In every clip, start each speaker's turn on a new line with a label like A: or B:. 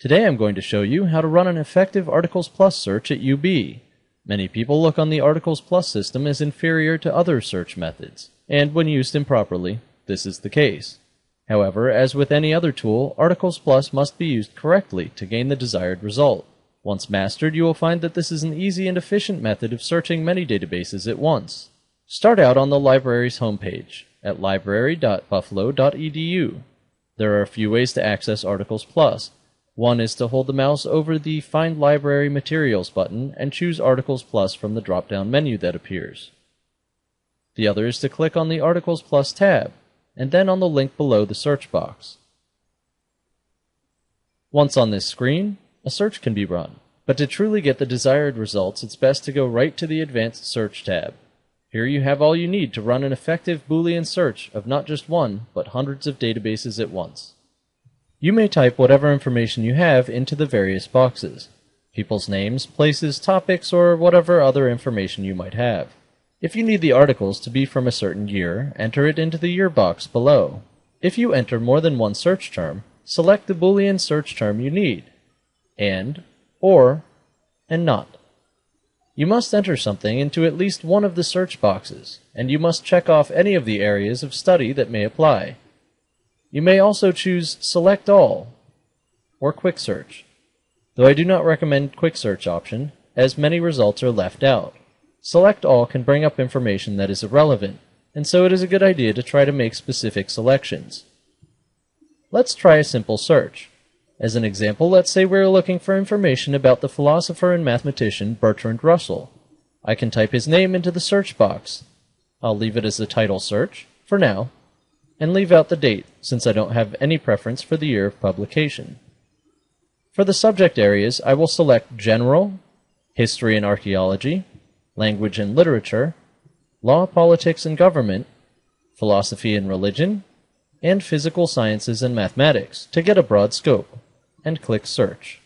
A: Today I'm going to show you how to run an effective Articles Plus search at UB. Many people look on the Articles Plus system as inferior to other search methods, and when used improperly, this is the case. However, as with any other tool, Articles Plus must be used correctly to gain the desired result. Once mastered, you will find that this is an easy and efficient method of searching many databases at once. Start out on the library's homepage at library.buffalo.edu. There are a few ways to access Articles Plus. One is to hold the mouse over the Find Library Materials button and choose Articles Plus from the drop down menu that appears. The other is to click on the Articles Plus tab, and then on the link below the search box. Once on this screen, a search can be run, but to truly get the desired results, it's best to go right to the Advanced Search tab. Here you have all you need to run an effective Boolean search of not just one, but hundreds of databases at once. You may type whatever information you have into the various boxes people's names, places, topics, or whatever other information you might have. If you need the articles to be from a certain year, enter it into the year box below. If you enter more than one search term, select the Boolean search term you need, and, or, and not. You must enter something into at least one of the search boxes, and you must check off any of the areas of study that may apply. You may also choose Select All or Quick Search, though I do not recommend Quick Search option, as many results are left out. Select All can bring up information that is irrelevant, and so it is a good idea to try to make specific selections. Let's try a simple search. As an example, let's say we're looking for information about the philosopher and mathematician Bertrand Russell. I can type his name into the search box. I'll leave it as a title search, for now, and leave out the date since I don't have any preference for the year of publication. For the subject areas, I will select General, History and Archaeology, Language and Literature, Law, Politics and Government, Philosophy and Religion, and Physical Sciences and Mathematics to get a broad scope, and click Search.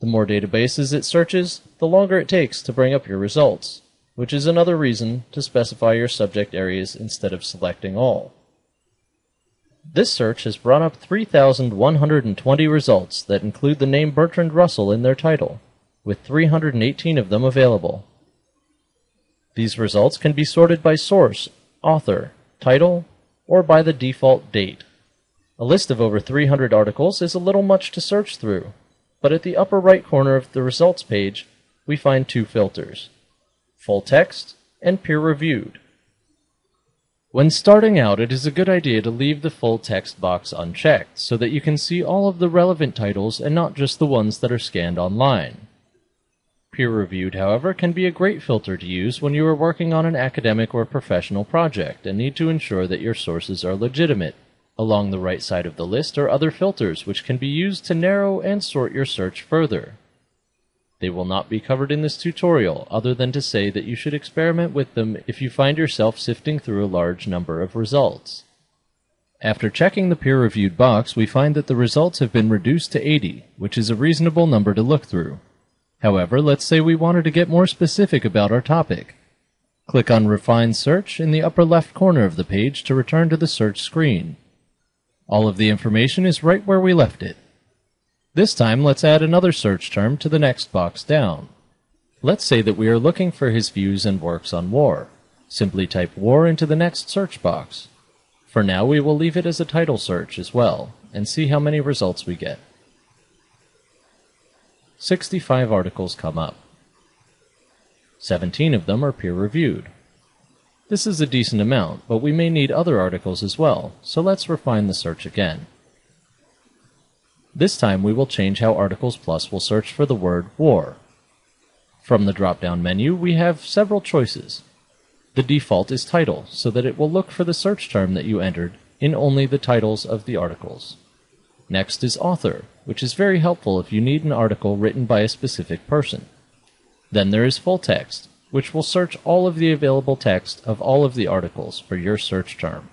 A: The more databases it searches, the longer it takes to bring up your results, which is another reason to specify your subject areas instead of selecting all. This search has brought up 3,120 results that include the name Bertrand Russell in their title, with 318 of them available. These results can be sorted by source, author, title, or by the default date. A list of over 300 articles is a little much to search through, but at the upper right corner of the results page, we find two filters full text and peer reviewed. When starting out, it is a good idea to leave the full text box unchecked so that you can see all of the relevant titles and not just the ones that are scanned online. Peer reviewed, however, can be a great filter to use when you are working on an academic or professional project and need to ensure that your sources are legitimate. Along the right side of the list are other filters which can be used to narrow and sort your search further. They will not be covered in this tutorial, other than to say that you should experiment with them if you find yourself sifting through a large number of results. After checking the peer-reviewed box, we find that the results have been reduced to 80, which is a reasonable number to look through. However, let's say we wanted to get more specific about our topic. Click on Refine Search in the upper left corner of the page to return to the search screen. All of the information is right where we left it. This time, let's add another search term to the next box down. Let's say that we are looking for his views and works on war. Simply type war into the next search box. For now, we will leave it as a title search as well, and see how many results we get. 65 articles come up. 17 of them are peer-reviewed. This is a decent amount, but we may need other articles as well, so let's refine the search again. This time we will change how Articles Plus will search for the word war. From the drop-down menu, we have several choices. The default is title, so that it will look for the search term that you entered in only the titles of the articles. Next is author, which is very helpful if you need an article written by a specific person. Then there is full text, which will search all of the available text of all of the articles for your search term.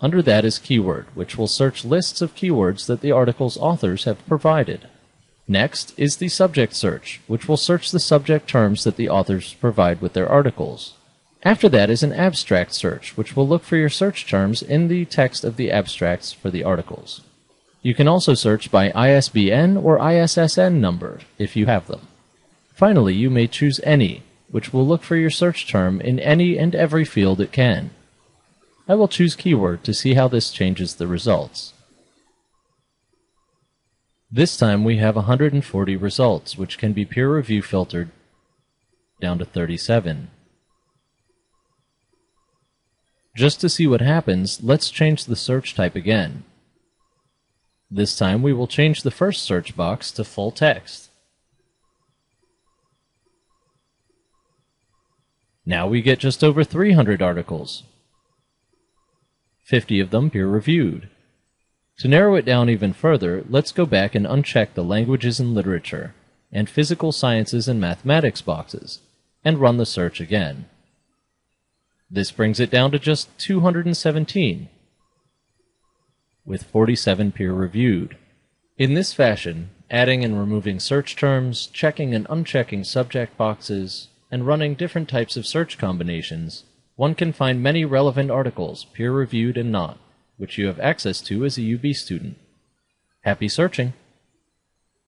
A: Under that is keyword, which will search lists of keywords that the article's authors have provided. Next is the subject search, which will search the subject terms that the authors provide with their articles. After that is an abstract search, which will look for your search terms in the text of the abstracts for the articles. You can also search by ISBN or ISSN number if you have them. Finally, you may choose any, which will look for your search term in any and every field it can. I will choose keyword to see how this changes the results. This time we have 140 results, which can be peer review filtered down to 37. Just to see what happens, let's change the search type again. This time we will change the first search box to full text. Now we get just over 300 articles, 50 of them peer-reviewed. To narrow it down even further, let's go back and uncheck the languages and literature, and physical sciences and mathematics boxes, and run the search again. This brings it down to just 217, with 47 peer-reviewed. In this fashion, adding and removing search terms, checking and unchecking subject boxes, and running different types of search combinations, one can find many relevant articles, peer-reviewed and not, which you have access to as a UB student. Happy searching!